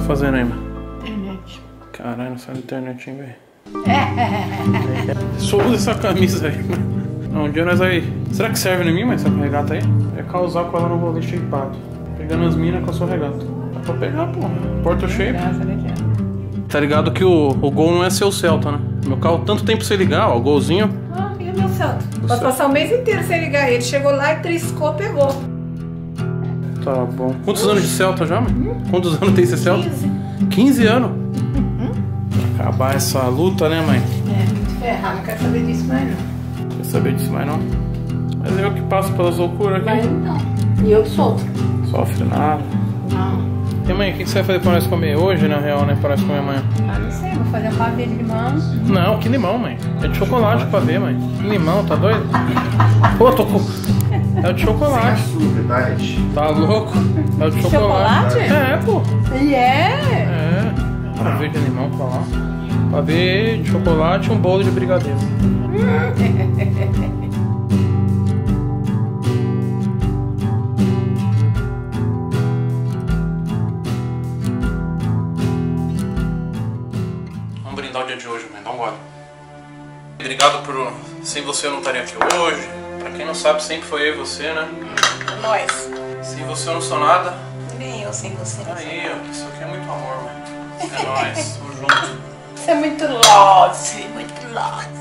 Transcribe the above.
fazendo aí, mano? Internet. Caralho, não sai na internet, hein, velho. Só usa essa camisa aí, mano. Não, um dia nós aí. Será que serve em mim, mas essa regata aí? É causar com ela no rolê shapeado. Pegando as minas com a sua regata. Dá pra pegar, pô. Porta shape. Graça, né, tia? Tá ligado que o, o gol não é seu Celta, né? Meu carro, tanto tempo sem ligar, ó, o golzinho. Ah, e o meu Celta? Posso Celta. passar o mês inteiro sem ligar ele. Chegou lá e triscou, pegou. Tá bom. Quantos anos de Celta já, mãe? Quantos anos tem esse Celta? 15. 15 anos. Pra acabar essa luta, né, mãe? É, muito ferrado. Não quero saber disso mais não. Não quer saber disso mais não. Mas eu que passo pelas loucuras Mas aqui. não. E eu sofro. Sofre nada. Não. E mãe, o que que você vai fazer pra nós comer hoje, na real, né? Pra nós comer amanhã? Ah, não sei. Vou fazer um pavê de limão. Não, que limão, mãe. É de chocolate pra ver, mãe. Que limão, tá doido? Pô, tô com. É de chocolate. Açúcar, diet. Tá louco? É o de chocolate. Chocolate? É, pô. E é. É. Pavê de limão pra lá. Pavê de chocolate e um bolo de brigadeiro. Vamos brindar o dia de hoje, mãe. Dá um gole. Obrigado por. Sem você eu não estaria aqui hoje. Pra quem não sabe, sempre foi eu e você, né? Nós. Sem você eu não sou nada. Nem eu sem você. não Aí, ó, isso aqui é muito amor, mãe. É nóis, tamo junto. Você é muito love. Muito love.